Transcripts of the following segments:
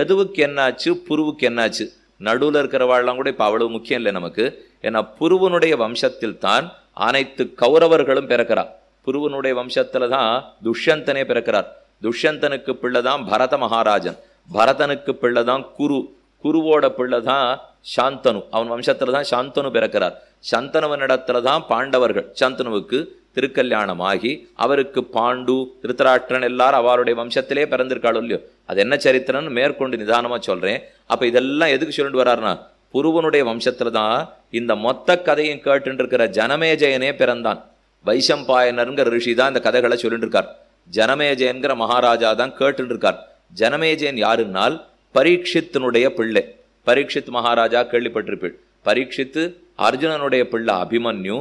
எதுவுக்கு என்னாச்சு புருவுக்கு என்னாச்சு நடுவில் இருக்கிறவாள்லாம் கூட இப்போ அவ்வளவு முக்கியம் இல்லை நமக்கு. ஏன்னா புருவனுடைய வம்சத்தில் தான் அனைத்து கௌரவர்களும் பிறக்கிறா. புருவனுடைய வம்சத்தில் தான் துஷ்யந்தனே பிறக்கிறார். துஷ்யந்தனுக்கு பிள்ளை தான் பரத மகாராஜன். பரதனுக்கு பிள்ளை தான் குரு. குருவோட பிள்ளை தான் சாந்தனு. அவன் வம்சத்தில் தான் சாந்தனு பிறக்கிறார். சந்தனுவனிடத்துல தான் பாண்டவர்கள். சந்தனுவுக்கு திருக்கல்யாணமாகி அவருக்கு பாண்டு திருத்தராட்டன் எல்லாரும் அவருடைய வம்சத்திலே பிறந்திருக்காளோ இல்லையோ? அது என்ன சரித்திரம்னு மேற்கொண்டு நிதானமா சொல்றேன். அப்போ இதெல்லாம் எதுக்கு சொல்லிட்டு வர்றாருன்னா புருவனுடைய வம்சத்துல தான் இந்த மொத்த கதையும் கேட்டுருக்கிற ஜனமேஜயனே பிறந்தான். வைசம்பாயனருங்கிற ரிஷி தான் இந்த கதைகளை சொல்லிட்டு இருக்கார் ஜனமேஜயன்கிற மகாராஜா தான் கேட்டுருக்கார் ஜனமேஜயன் யாருன்னால் பரீட்சித்தினுடைய பிள்ளை. பரீட்சித் மகாராஜா கேள்விப்பட்டிருப்பீள். பரீட்சித்து அர்ஜுனனுடைய பிள்ளை அபிமன்யு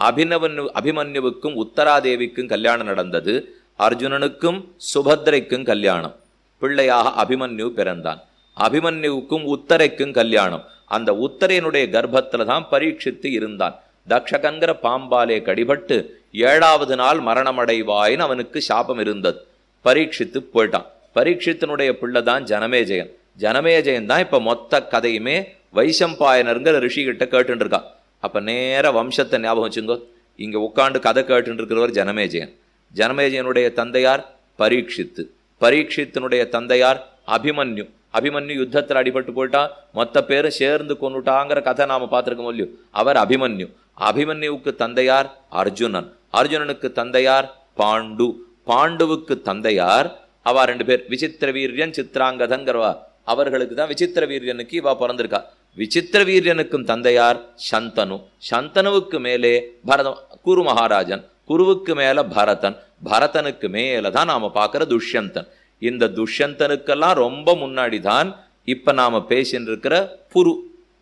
அபிநவனு அபிமன்யுவுக்கும் உத்தராதேவிக்கும் கல்யாணம் நடந்தது. அர்ஜுனனுக்கும் சுபத்ரைக்கும் கல்யாணம். பிள்ளையாக அபிமன்யு பிறந்தான். அபிமன்யுவுக்கும் உத்தரைக்கும் கல்யாணம். அந்த உத்தரையனுடைய கர்ப்பத்தில் தான் பரீட்சித்து இருந்தான். தக்ஷகங்கிற பாம்பாலே கடிபட்டு ஏழாவது நாள் மரணமடைவாயின்னு அவனுக்கு சாபம் இருந்தது. பரீட்சித்து போயிட்டான். பரீட்சித்தினுடைய பிள்ளை தான் ஜனமேஜயன். ஜனமேஜயன் தான் இப்ப மொத்த கதையுமே வைசம்பாயனருங்கிற ரிஷிகிட்ட கேட்டுருக்கான் அப்போ நேராக வம்சத்தை ஞாபகம் வச்சுங்கோ. இங்கே உட்காந்து கதை கேட்டுட்டு இருக்கிறவர் ஜனமேஜயன். ஜனமேஜயனுடைய தந்தையார் பரீட்சித்து. பரீட்சித்தினுடைய தந்தையார் அபிமன்யு. அபிமன்யு யுத்தத்தில் அடிபட்டு போயிட்டா மொத்த பேரும் சேர்ந்து கொண்டுட்டாங்கிற கதை நாம பார்த்துருக்கோம் இல்லையோ? அவர் அபிமன்யு. அபிமன்யுவுக்கு தந்தையார் அர்ஜுனன். அர்ஜுனனுக்கு தந்தையார் பாண்டு. பாண்டுவுக்கு தந்தையார் அவ ரெண்டு பேர். விசித்திர வீரியன் சித்ராங்கதங்கிறவா. அவர்களுக்கு தான் விசித்திர வீரியனுக்கு இவா பிறந்திருக்கா. விசித்திர வீரியனுக்கும் தந்தையார் சந்தனு. சந்தனுவுக்கு மேலே பரதம் குரு மகாராஜன் குருவுக்கு மேலே பரதன் பரதனுக்கு மேலே தான் நாம் பார்க்குற துஷ்யந்தன். இந்த துஷ்யந்தனுக்கெல்லாம் ரொம்ப முன்னாடி தான் இப்போ நாம் பேசின்னு இருக்கிற புரு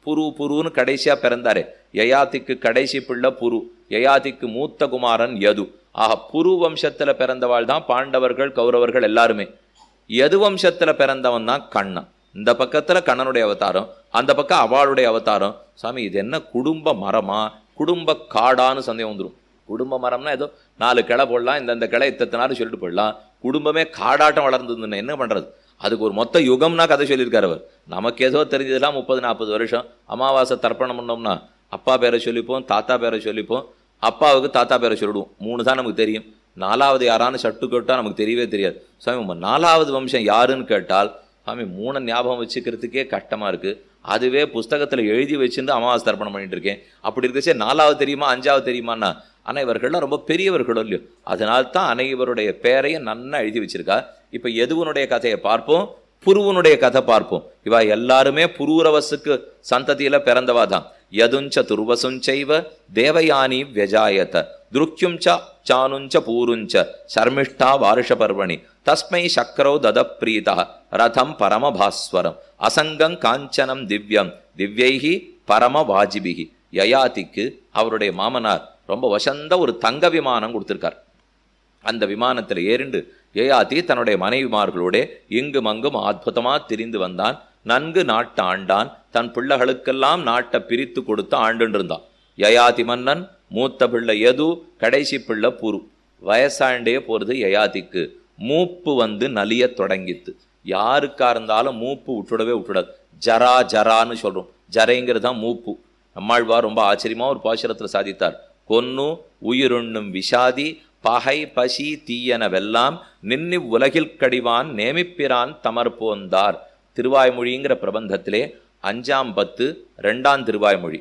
புரு புருன்னு கடைசியாக பிறந்தாரே. யயாதிக்கு கடைசி பிள்ளை புரு யயாதிக்கு மூத்த குமாரன் யது. ஆக புரு வம்சத்தில் பிறந்தவாள் தான் பாண்டவர்கள் கௌரவர்கள் எல்லாருமே. யது வம்சத்தில் பிறந்தவன் தான் கண்ணன். இந்த பக்கத்தில் கண்ணனுடைய அவதாரம். அந்த பக்கம் அவளுடைய அவதாரம். சாமி இது என்ன குடும்ப மரமா? குடும்ப காடான்னு சந்தேகம் வந்துடும் குடும்ப மரம்னா ஏதோ நாலு கிளை போடலாம் இந்த இந்த கிளை இத்தனை சொல்லிட்டு போடலாம் குடும்பமே காடாட்டம் வளர்ந்ததுன்னு என்ன பண்ணுறது அதுக்கு ஒரு மொத்த யுகம்னா கதை சொல்லியிருக்காரு அவர். நமக்கு ஏதோ தெரிஞ்சதெல்லாம் முப்பது நாற்பது வருஷம். அமாவாசை தர்ப்பணம் பண்ணோம்னா அப்பா பேரை சொல்லிப்போம் தாத்தா பேரை சொல்லிப்போம். அப்பாவுக்கு தாத்தா பேரை சொல்லிடுவோம். மூணு தான் நமக்கு தெரியும். நாலாவது யாரான்னு சட்டு கேட்டால் நமக்கு தெரியவே தெரியாது. சாமி நாலாவது வம்சம் யாருன்னு கேட்டால் சாமி மூணு ஞாபகம் வச்சுக்கிறதுக்கே கஷ்டமாக இருக்குது அதுவே புஸ்தகத்தில் எழுதி வச்சிருந்து அமாவாசை தர்ப்பணம் பண்ணிட்டு இருக்கேன். அப்படி இருக்கச்சே நாலாவது தெரியுமா அஞ்சாவது தெரியுமான்னா? ஆனால் இவர்கள்லாம் ரொம்ப பெரியவர்களோ இல்லையோ? அதனால தான் அனைவருடைய பெயரையும் நன்னா எழுதி வச்சிருக்கா. இப்போ எதுவனுடைய கதையை பார்ப்போம் புருவனுடைய கதை பார்ப்போம். இவா எல்லாருமே புரூரவசுக்கு சந்ததியில பிறந்தவா தான். யதுஞ்ச துர்வசுஞ்சைவ தேவயானி வியஜாயத. துருக்கியும் ச சானுஞ்ச பூருஞ்ச. சர்மிஷ்டா வாரிஷ பர்வணி தஸ்மை சக்கரோ தத ரதம் பரமபாஸ்வரம் அசங்கம் காஞ்சனம் திவ்யம் திவ்யைகி பரம வாஜிபிகி யயாதிக்கு அவருடைய மாமனார் ரொம்ப வசந்த ஒரு தங்க விமானம் கொடுத்திருக்கார். அந்த விமானத்தில் ஏறிண்டு யயாதி தன்னுடைய மனைவிமார்களோட இங்கும் அங்கும் அற்புதமாக திரிந்து வந்தான். நன்கு நாட்டை ஆண்டான். தன் பிள்ளைகளுக்கெல்லாம் நாட்டை பிரித்து கொடுத்து ஆண்டுன்றிருந்தான். யயாதி மன்னன் மூத்த பிள்ளை எது கடைசி பிள்ளை புரு. வயசாண்டே போகிறது யயாதிக்கு. மூப்பு வந்து நலிய தொடங்கித்து. யாருக்கா இருந்தாலும் மூப்பு விட்டுடவே விட்டுடாது ஜரா ஜரான்னு சொல்கிறோம் ஜரைங்கிறது தான் மூப்பு. நம்மாழ்வார் ரொம்ப ஆச்சரியமாக ஒரு பாசுரத்தில் சாதித்தார். கொன்னு உயிருண்ணும் விஷாதி பகை பசி தீயனவெல்லாம் நின்னி உலகில் கடிவான் நேமிப்பிரான் தமர் போந்தார் திருவாய்மொழிங்கிற பிரபந்தத்திலே அஞ்சாம் பத்து ரெண்டாம் திருவாய்மொழி.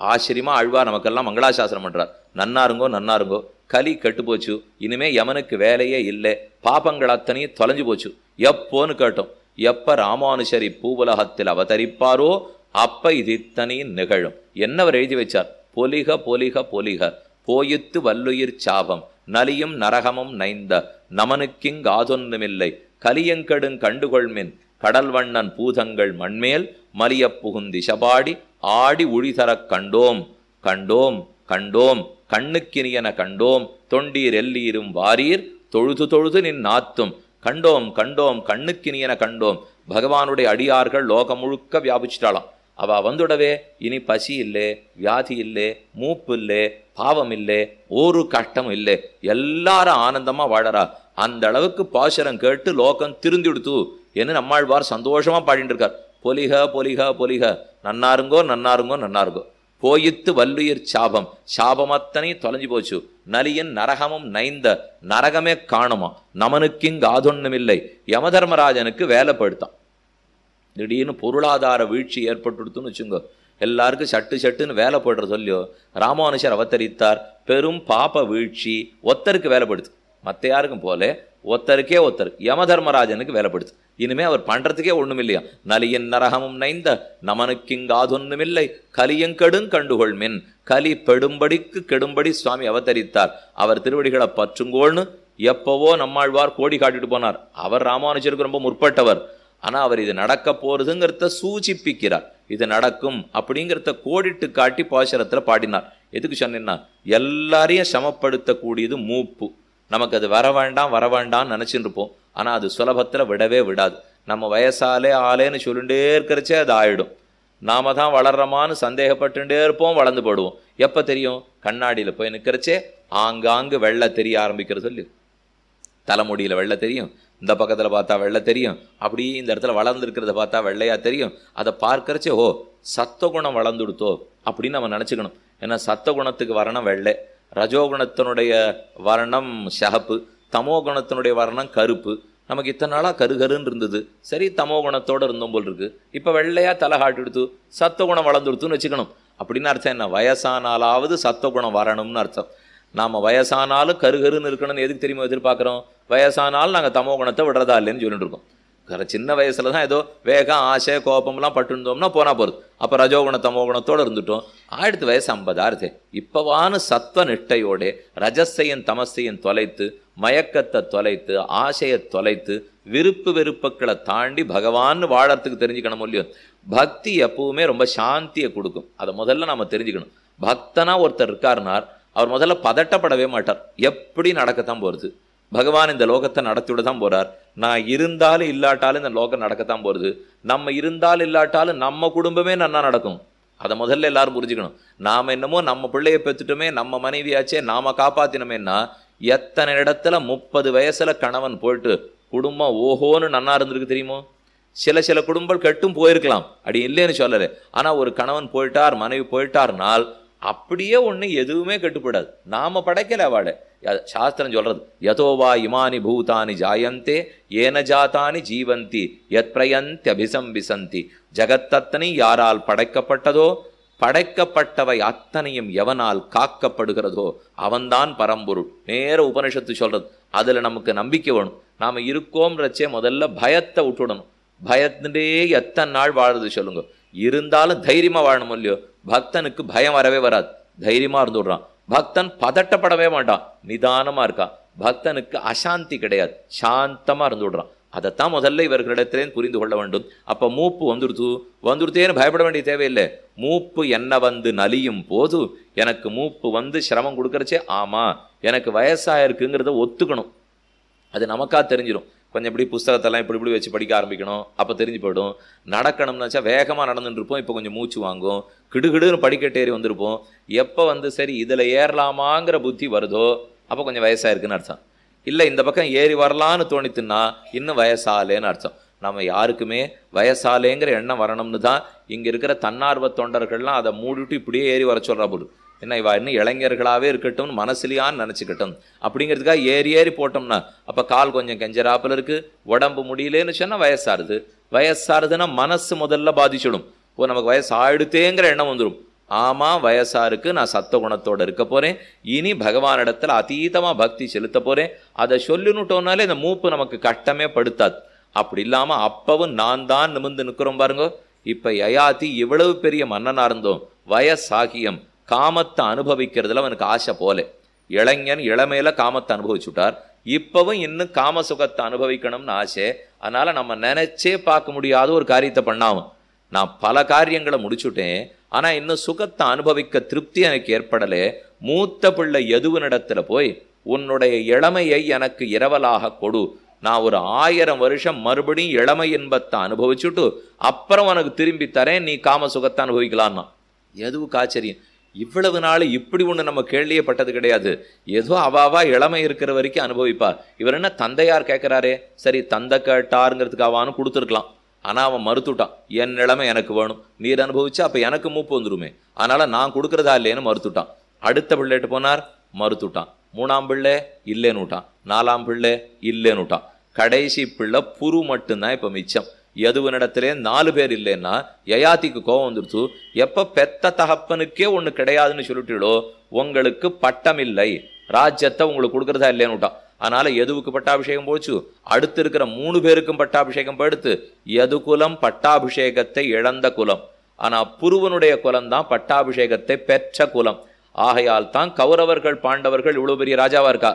ஆச்சரியமா ஆழ்வார் நமக்கெல்லாம் மங்களாசாசனம் பண்ணுறார் நன்னாருங்கோ நன்னாருங்கோ கலி கெட்டு போச்சு இனிமே யமனுக்கு வேலையே இல்லை. பாபங்கள் அத்தனையும் தொலைஞ்சு போச்சு. எப்போன்னு கேட்டோம். எப்ப ராமானுஷரி பூவுலகத்தில் அவதரிப்பாரோ அப்ப இது இத்தனையும் நிகழும். என்னவர் எழுதி வச்சார்? பொலிக பொலிக பொலிக. போயித்து வல்லுயிர் சாபம். நலியும் நரகமும் நைந்த. நமனுக்கிங்காதொன்னுமில்லை கலியங்கடுங் கண்டுகொள்மின். கடல் வண்ணன் பூதங்கள் மண்மேல். மலியப் புகுந்திசபாடி ஆடி உழிதரக் கண்டோம். கண்டோம் கண்டோம். கண்ணுக்கினியன கண்டோம். தொண்டீர் எல்லீரும் வாரீர். தொழுது தொழுது நின் நாத்தும். கண்டோம் கண்டோம் கண்ணுக்கினியன கண்டோம். பகவானுடைய அடியார்கள் லோகம் முழுக்க வியாபிச்சிட்டாளாம். அவ வந்துடவே இனி பசி இல்லை வியாதி இல்லே மூப்பு இல்லை பாவம் இல்லை ஒரு கஷ்டம் இல்லை. எல்லாரும் ஆனந்தமா வாழறா. அந்த அளவுக்கு பாசுரம் கேட்டு லோகம் திருந்திடுத்து என்று நம்மாழ்வார் சந்தோஷமா பாடிட்டு இருக்கார் பொலிக பொலிக பொலிக. நன்னாருங்கோ நன்னாருங்கோ நன்னாருங்கோ. கோயித்து வல்லுயிர் சாபம். சாபமத்தனை தொலைஞ்சு போச்சு. நலியன் நரகமும் நைந்த நரகமே காணுமா? நமனுக்கிங் ஆதொன்னுமில்லை. யமதர்மராஜனுக்கு வேலை படுத்தான் திடீர்னு பொருளாதார வீழ்ச்சி ஏற்பட்டுடுத்துன்னு வச்சுங்க. எல்லாருக்கும் சட்டு சட்டுன்னு வேலை போடுற சொல்லியோ ராமானுஷர் அவதரித்தார். பெரும் பாப வீழ்ச்சி ஒத்தருக்கு வேலைப்படுத்து மற்ற யாருக்கும் போல ஒத்தருக்கே ஒத்தர். யமதர்மராஜனுக்கு வேலைப்படுத்து இனிமே அவர் பண்றதுக்கே ஒண்ணும் இல்லையா நலியின் நரகமும் நைந்த நமனுக்கிங்காதொன்னுமில்லை கலியங்கெடும் கண்டுகொள் மின். கலி பெடும்படிக்கு கெடும்படி சுவாமி அவதரித்தார். அவர் திருவடிகளை பற்றுங்கோள்னு எப்பவோ நம்மாழ்வார் கோடி காட்டிட்டு போனார். அவர் ராமானுஜருக்கு ரொம்ப முற்பட்டவர். ஆனா அவர் இது நடக்க போறதுங்கிறத சூச்சிப்பிக்கிறார். இது நடக்கும் அப்படிங்கிறத கோடிட்டு காட்டி பாசுரத்துல பாடினார். எதுக்கு சொன்னேன்னா எல்லாரையும் சமப்படுத்தக்கூடியது மூப்பு. நமக்கு அது வர வேண்டாம் வர வேண்டாம்னு நினச்சிட்டு இருப்போம். ஆனால் அது சுலபத்தில் விடவே விடாது. நம்ம வயசாலே ஆலேன்னு சொல்லிகிட்டே இருக்கிறச்சே அது ஆயிடும். நாம தான் வளர்றோமான்னு சந்தேகப்பட்டுட்டே இருப்போம் வளர்ந்து போடுவோம். எப்போ தெரியும்? கண்ணாடியில் போய் நிற்கிறச்சே ஆங்காங்கு வெள்ளை தெரிய ஆரம்பிக்கிறது சொல்லு. தலைமுடியில் வெள்ளை தெரியும். இந்த பக்கத்தில் பார்த்தா வெள்ளை தெரியும். அப்படி இந்த இடத்துல வளர்ந்துருக்கிறத பார்த்தா வெள்ளையாக தெரியும். அதை பார்க்கறச்சே ஓ சத்த குணம் வளர்ந்துடுத்தோ அப்படின்னு நம்ம நினச்சிக்கணும். ஏன்னா சத்தகுணத்துக்கு வரணும் வெள்ளை. ரஜோகுணத்தினுடைய வர்ணம் ஷகப்பு தமோ குணத்தினுடைய வர்ணம் கருப்பு. நமக்கு இத்தனை நாளாக கருகருன்னு இருந்தது. சரி தமோ குணத்தோடு இருந்தோம் போல் இருக்கு. இப்போ வெள்ளையாக தலை காட்டிடுத்து சத்தகுணம் வளர்ந்துடுத்துன்னு வச்சுக்கணும். அப்படின்னு அர்த்தம் என்ன? வயசானாலாவது சத்தகுணம் வரணும்னு அர்த்தம். நாம் வயசானாலும் கருகருன்னு இருக்கணும்னு எதுக்கு தெரியுமா எதிர்பார்க்குறோம்? வயசானாலும் நாங்கள் தமோ குணத்தை விடுறதா இல்லைன்னு சொல்லிட்டு இருக்கோம். கர சின்ன வயசில் தான் ஏதோ வேகம் ஆசை கோபம்லாம் பட்டுருந்தோம்னா போனால் போகிறது அப்போ ரஜோகுண தமோகுணத்தோடு இருந்துட்டோம். ஆயிரத்து வயசு ஐம்பதாயிரத்து. இப்போவான சத்வ நிஷ்டையோட ரஜஸையும் தமசையும் தொலைத்து மயக்கத்தை தொலைத்து ஆசையை தொலைத்து விருப்பு வெறுப்புக்களை தாண்டி பகவான் வாழறதுக்கு தெரிஞ்சுக்கணும் இல்லையோ? பக்தி எப்பவுமே ரொம்ப சாந்தியை கொடுக்கும். அதை முதல்ல நம்ம தெரிஞ்சுக்கணும். பக்தனா ஒருத்தர் இருக்காருனார் அவர் முதல்ல பதட்டப்படவே மாட்டார். எப்படி நடக்கத்தான் போகிறது பகவான் இந்த லோகத்தை நடத்திவிட தான் போகிறார் நான் இருந்தாலும் இல்லாட்டாலும் இந்த லோகம் நடக்கத்தான் போகிறது நம்ம இருந்தாலும் இல்லாட்டாலும் நம்ம குடும்பமே நன்னா நடக்கும். அதை முதல்ல எல்லாரும் புரிஞ்சுக்கணும். நாம என்னமோ நம்ம பிள்ளைய பெற்றுட்டுமே நம்ம மனைவியாச்சே நாம் காப்பாற்றினோமேன்னா எத்தனை இடத்துல முப்பது வயசில் கணவன் போயிட்டு குடும்பம் ஓஹோன்னு நன்னா இருந்திருக்கு தெரியுமோ? சில சில குடும்பம் கெட்டும் போயிருக்கலாம். அப்படி இல்லைன்னு சொல்லலை. ஆனால் ஒரு கணவன் போயிட்டார் மனைவி போயிட்டார்னால் அப்படியே ஒன்று எதுவுமே கட்டுப்படாது. நாம படைக்கல அவளை. சாஸ்திரம் சொல்றது யதோவா இமானி பூதானி ஜாயந்தே ஏன ஜாதானி ஜீவந்தி யத் பிரயந்தி அபிசம்பிசந்தி. ஜகத்தத்தனை யாரால் படைக்கப்பட்டதோ படைக்கப்பட்டவை அத்தனையும் எவனால் காக்கப்படுகிறதோ அவன்தான் பரம்பொருள். நேர உபனிஷத்து சொல்றது அதில் நமக்கு நம்பிக்கை வேணும். நாம் இருக்கோம்ன்றச்சே முதல்ல பயத்தை விட்டுடணும். பயத்திலே எத்தனை நாள் வாழுது சொல்லுங்க. இருந்தாலும் தைரியமாக வாழணும் இல்லையோ? பக்தனுக்கு பயம் வரவே வராது. தைரியமா இருந்துடுறான் பக்தன் பதட்டப்படவே மாட்டான். நிதானமாக இருக்கான். பக்தனுக்கு அசாந்தி கிடையாது. சாந்தமா இருந்துடுறான் அதைத்தான் முதல்ல இவர்களிடத்திலே புரிந்து கொள்ள வேண்டும். அப்போ மூப்பு வந்துடுத்து வந்துடுத்தேன்னு பயப்பட வேண்டிய தேவையில்லை. மூப்பு என்ன வந்து நலியும் போது எனக்கு மூப்பு வந்து சிரமம் கொடுக்கறச்சே ஆமாம் எனக்கு வயசாயிருக்குங்கிறத ஒத்துக்கணும். அது நமக்காக தெரிஞ்சிடும் கொஞ்சம் இப்படி புஸ்தகத்தெல்லாம் இப்படி இப்படி வச்சு படிக்க ஆரம்பிக்கணும் அப்போ தெரிஞ்சு போயிடும். நடக்கணும்னாச்சா வேகமாக நடந்துட்டு இருப்போம் இப்போ கொஞ்சம் மூச்சு வாங்கும். கிடுகிடுன்னு படிக்கட்டு ஏறி வந்திருப்போம். எப்போ வந்து சரி இதில் ஏறலாமாங்கிற புத்தி வருதோ அப்போ கொஞ்சம் வயசாயிருக்குன்னு அர்த்தம். இல்லை இந்த பக்கம் ஏறி வரலான்னு தோணித்துன்னா இன்னும் வயசாலேன்னு அர்த்தம். நம்ம யாருக்குமே வயசாலேங்கிற எண்ணம் வரணும்னு தான் இங்கே இருக்கிற தன்னார்வ தொண்டர்கள்லாம் அதை மூடிட்டு இப்படியே ஏறி வர சொல்கிறா போது என்ன இவா இன்னும் இளைஞர்களாகவே இருக்கட்டும் மனசுலையான்னு நினச்சிக்கட்டும். அப்படிங்கிறதுக்காக ஏறி ஏறி போட்டோம்னா அப்போ கால் கொஞ்சம் கெஞ்சராப்பில் இருக்குது உடம்பு முடியலேன்னு சொன்னால் வயசாருது. வயசாருதுன்னா மனசு முதல்ல பாதிச்சிடும். ஓ நமக்கு வயசு ஆயிடுத்தேங்கிற எண்ணம் வந்துடும் ஆமாம் வயசாக இருக்குது நான் சத்த குணத்தோடு இருக்க போகிறேன் இனி பகவானிடத்தில் அதீதமாக பக்தி செலுத்த போகிறேன் அதை சொல்லினுட்டோம்னாலே இந்த மூப்பு நமக்கு கட்டமே படுத்தாது. அப்படி இல்லாமல் அப்பவும் நான் தான் நிமிர்ந்து நிற்கிறோம் பாருங்க. இப்போ யயாதி இவ்வளவு பெரிய மன்னனாக இருந்தோம். வயசாகியம். காமத்தை அனுபவிக்கிறதுல அவனுக்கு ஆசை போல. இளைஞன் இளமையில காமத்தை அனுபவிச்சுட்டார். இப்பவும் இன்னும் காம சுகத்தை அனுபவிக்கணும்னு ஆசை. அதனால நம்ம நினைச்சே பார்க்க முடியாத ஒரு காரியத்தை பண்ணாவும் நான் பல காரியங்களை முடிச்சுட்டேன். ஆனா இன்னும் சுகத்தை அனுபவிக்க திருப்தி எனக்கு ஏற்படலே. மூத்த பிள்ளை எதுவனிடத்துல போய் உன்னுடைய இளமையை எனக்கு இரவலாக கொடு. நான் ஒரு ஆயிரம் வருஷம் மறுபடியும் இளமை இன்பத்தை அனுபவிச்சுட்டு அப்புறம் உனக்கு திரும்பி தரேன். நீ காம சுகத்தை அனுபவிக்கலான்னா எதுவுக்கு ஆச்சரியம். இவ்வளவு நாள் இப்படி ஒன்று நம்ம கேள்வியே பட்டது கிடையாது. ஏதோ அவாவா இளமை இருக்கிற வரைக்கும் அனுபவிப்பா. இவர் என்ன தந்தையார் கேட்குறாரே சரி தந்தை கேட்டாருங்கிறதுக்காவான்னு கொடுத்துருக்கலாம். ஆனால் அவன் மறுத்துட்டான். என் நிலைமை எனக்கு வேணும். நீர் அனுபவிச்சா அப்போ எனக்கு மூப்பு வந்துருமே. அதனால் நான் கொடுக்குறதா இல்லையேன்னு மறுத்துட்டான். அடுத்த பிள்ளைகிட்ட போனார் மறுத்துட்டான். மூணாம் பிள்ளை இல்லைன்னுட்டான். நாலாம் பிள்ளை இல்லைன்னுட்டான். கடைசி பிள்ளை புரு மட்டும்தான் இப்போ மிச்சம். எதுவனிடத்திலே நாலு பேர் இல்லைன்னா யயாதிக்கு கோபம் வந்துருச்சு. எப்போ பெத்த தகப்பனுக்கே ஒன்று கிடையாதுன்னு சொல்லிட்டீங்களோ உங்களுக்கு பட்டம் இல்லை. ராஜ்யத்தை உங்களுக்கு கொடுக்குறதா இல்லைன்னு விட்டான். அதனால எதுவுக்கு பட்டாபிஷேகம் போச்சு. அடுத்து இருக்கிற மூணு பேருக்கும் பட்டாபிஷேகம் படுத்து எது குலம் பட்டாபிஷேகத்தை இழந்த குலம். ஆனால் புருவனுடைய குலம் தான் பட்டாபிஷேகத்தை பெற்ற குலம். ஆகையால் தான் கௌரவர்கள் பாண்டவர்கள் இவ்வளோ பெரிய ராஜாவா இருக்கா?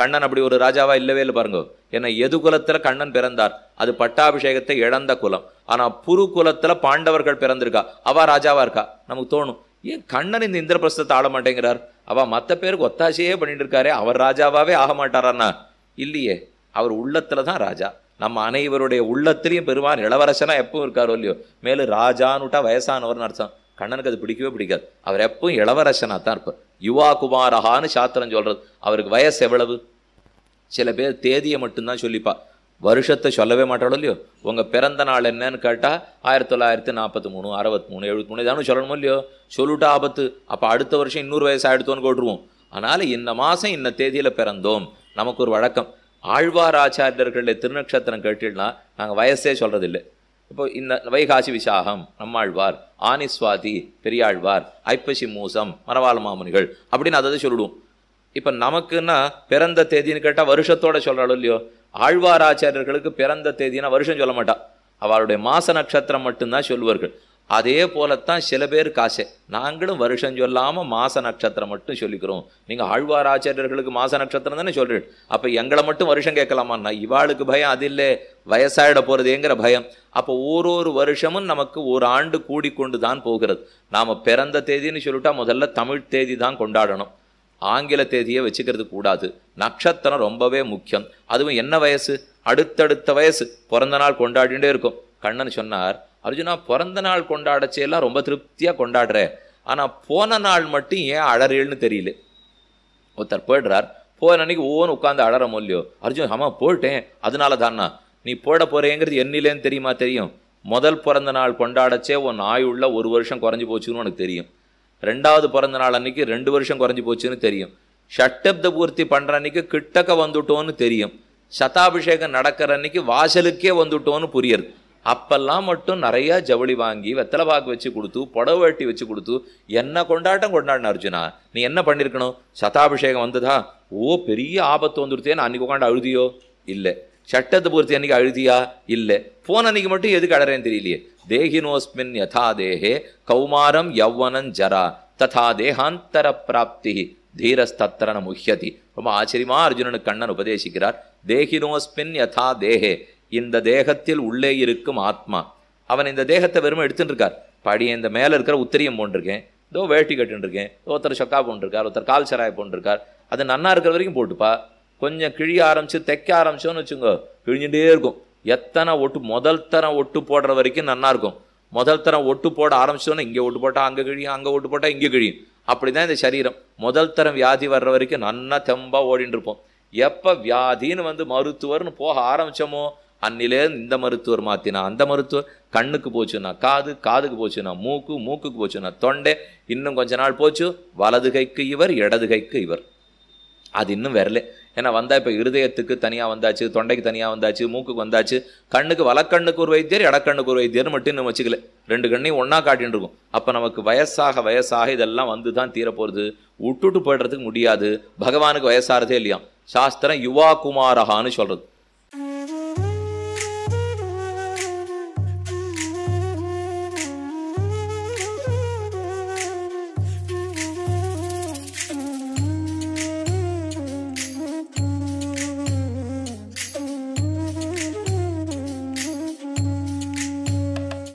கண்ணன் அப்படி ஒரு ராஜாவா இல்லவே இல்லை பாருங்க. என்ன எது குலத்துல கண்ணன் பிறந்தார்? அது பட்டாபிஷேகத்தை இழந்த குலம். ஆனா புரு குலத்துல பாண்டவர்கள் பிறந்திருக்கா? அவ ராஜாவா இருக்கா? நமக்கு தோணும். ஏன் கண்ணன் இந்த இந்திரபிரஸ்தத்தை ஆள மாட்டேங்கிறார்? அவ மத்த பேருக்கு ஒத்தாசையே பண்ணிட்டு இருக்காரே. அவர் ராஜாவாவே ஆக மாட்டாரான்னா? இல்லையே. அவர் உள்ளத்துல தான் ராஜா. நம்ம அனைவருடைய உள்ளத்திலையும் பெருமான் இளவரசனா எப்பவும் இருக்காரோ இல்லையோ? மேலும் ராஜான்னுட்டா வயசானவர்னு அர்த்தம். கண்ணனுக்கு அது பிடிக்கவே பிடிக்காது. அவர் எப்பவும் இளவரசனா தான் இருப்பார். யுவா குமாரஹான்னு சாத்திரம் சொல்றது. அவருக்கு வயசு எவ்வளவு? சில பேர் தேதியை மட்டும்தான் சொல்லிப்பா. வருஷத்தை சொல்லவே மாட்டாளோ இல்லையோ? உங்கள் பிறந்த நாள் என்னன்னு கேட்டால் ஆயிரத்தி தொள்ளாயிரத்தி நாற்பத்தி மூணு அறுபத்தி மூணு எழுபத்தி மூணு இதானு சொல்லணுமோ இல்லையோ? சொல்லிட்டா ஆபத்து. அப்போ அடுத்த வருஷம் இன்னொரு வயசு ஆயிடுத்தோன்னு போட்டுருவோம் அதனால் இந்த மாதம் இந்த தேதியில் பிறந்தோம். நமக்கு ஒரு வழக்கம். ஆழ்வார் ஆச்சாரியர்களுடைய திருநக்ஷத்திரம் கேட்டீங்கன்னா நாங்கள் வயசே சொல்கிறதில்லை இப்போ இந்த வைகாசி விசாகம் நம்மாழ்வார் ஆனிஸ்வாதி பெரியாழ்வார் ஐப்பசி மூசம் மரவாள மாமுனிகள் அப்படின்னு அதை சொல்லிடுவோம். இப்போ நமக்குன்னா பிறந்த தேதின்னு கேட்டால் வருஷத்தோட சொல்றாளோ இல்லையோ? ஆழ்வார் ஆச்சாரியர்களுக்கு பிறந்த தேதினா வருஷம் சொல்ல மாட்டா. அவளுடைய மாச நட்சத்திரம் மட்டும்தான் சொல்வார்கள் அதே போலத்தான் சில பேருக்கு ஆசை நாங்களும் வருஷம் சொல்லாமல் மாச நட்சத்திரம் மட்டும் சொல்லிக்கிறோம். நீங்கள் ஆழ்வார் ஆச்சாரியர்களுக்கு மாச நட்சத்திரம் தானே சொல்கிறீங்க அப்போ எங்களை மட்டும் வருஷம் கேட்கலாமான்னா இவாளுக்கு பயம் அது இல்லை. வயசாயிட போகிறதுங்கிற பயம். அப்போ ஒரு வருஷமும் நமக்கு ஒரு ஆண்டு கூடிக்கொண்டு தான் போகிறது. நாம் பிறந்த தேதின்னு சொல்லிட்டா முதல்ல தமிழ் தேதி தான் கொண்டாடணும். ஆங்கில தேதியை வச்சுக்கிறது கூடாது. நட்சத்திரம் ரொம்பவே முக்கியம். அதுவும் என்ன வயசு? அடுத்தடுத்த வயசு. பிறந்த நாள் கொண்டாடிட்டே இருக்கும். கண்ணன் சொன்னார் அர்ஜுனா பிறந்த நாள் கொண்டாடச்செல்லாம் ரொம்ப திருப்தியாக கொண்டாடுற. ஆனால் போன நாள் மட்டும் ஏன் அழறேன்னு தெரியல. ஒருத்தர் போயிடுறார். போன அன்னைக்கு ஓன்னு உட்காந்து அழற மொழியோ அர்ஜுன் ஆமாம் போயிட்டேன். அதனால தானா நீ போட போறேங்கிறது என்னிலேன்னு தெரியுமா தெரியும்? முதல் பிறந்த நாள் கொண்டாடச்சே உன் ஆயுள்ள ஒரு வருஷம் குறைஞ்சி போச்சுன்னு உனக்கு தெரியும். ரெண்டாவது பிறந்த நாள் அன்னைக்கு ரெண்டு வருஷம் குறைஞ்சி போச்சுன்னு தெரியும். ஷட்டப்த பூர்த்தி பண்ணுற அன்னைக்கு கிட்டக்க வந்துட்டோன்னு தெரியும். சதாபிஷேகம் நடக்கிற அன்னைக்கு வாசலுக்கே வந்துட்டோன்னு புரியுது. அப்பெல்லாம் மட்டும் நிறையா ஜவுளி வாங்கி வெத்தலை பாக்கு வச்சு கொடுத்து புடவை வெட்டி வச்சு கொடுத்து என்ன கொண்டாட்டம் கொண்டாடின அர்ஜுனா? நீ என்ன பண்ணியிருக்கணும் சதாபிஷேகம் வந்ததா? ஓ பெரிய ஆபத்து வந்துடுத்தேன்னு அன்னைக்கு உட்காந்து அழுதியோ? இல்லை. சட்டத்தை பூர்த்தி அன்னைக்கு அழுதியா? இல்லை. போன அன்னைக்கு மட்டும் எதுக்கு அடறேன்னு தெரியலையே. தேகினோஸ்மின் யதா தேகே கௌமாரம் யௌவனம் ஜரா ததா தேகாந்தர பிராப்தி தீரஸ்தத்திரன முஹ்யதி ரொம்ப ஆச்சரியமா அர்ஜுனனுக்கு கண்ணன் உபதேசிக்கிறார். தேகினோஸ்மின் யதா தேகே இந்த தேகத்தில் உள்ளே இருக்கும் ஆத்மா. அவன் இந்த தேகத்தை வெறும் எடுத்துட்டு இருக்கார் படி இந்த மேலே இருக்கிற உத்திரியம் போட்டிருக்கேன் இதோ வேட்டி கட்டுருக்கேன் இருக்கேன் ஒருத்தர் சொக்கா போட்டிருக்கார் ஒருத்தர் கால் சராய் போட்டிருக்கார் அது நன்னா இருக்கிற வரைக்கும் போட்டுப்பா. கொஞ்சம் கிழிய ஆரம்பிச்சு தைக்க ஆரம்பிச்சோன்னு வச்சுங்க கிழிஞ்சுட்டே இருக்கும். எத்தனை ஒட்டு முதல் தரம் ஒட்டு போடுற வரைக்கும் நல்லா இருக்கும். முதல் தரம் ஒட்டு போட ஆரம்பிச்சோன்னா இங்கே ஒட்டு போட்டால் அங்கே கிழியும் அங்கே ஒட்டு போட்டால் இங்கே கிழியும். அப்படிதான் இந்த சரீரம். முதல் தரம் வியாதி வர்ற வரைக்கும் நல்லா தெம்பாக ஓடிட்டு இருப்போம். எப்போ வியாதின்னு வந்து மருத்துவர்னு போக ஆரம்பிச்சோமோ அன்னிலே இந்த மருத்துவர் மாற்றினா அந்த மருத்துவர் கண்ணுக்கு போச்சுன்னா காது காதுக்கு போச்சுன்னா மூக்கு மூக்குக்கு போச்சுன்னா தொண்டை இன்னும் கொஞ்ச நாள் போச்சு வலது கைக்கு இவர் இடது கைக்கு இவர். அது இன்னும் வரல. ஏன்னா வந்தா இப்போ இருதயத்துக்கு தனியா வந்தாச்சு தொண்டைக்கு தனியா வந்தாச்சு மூக்குக்கு வந்தாச்சு கண்ணுக்கு வலக்கண்ணுக்கு ஒரு வைத்தியர் இடக்கண்ணுக்கு ஒரு வைத்தியர் மட்டும் நம்ம வச்சுக்கல. ரெண்டு கண்ணையும் ஒன்றா காட்டின்னு இருக்கும். அப்ப நமக்கு வயசாக வயசாக இதெல்லாம் வந்து தான் தீர விட்டுட்டு போயிடுறதுக்கு முடியாது. பகவானுக்கு வயசாகிறதே இல்லையா சாஸ்திரம் யுவா குமாரஹான்னு சொல்றது.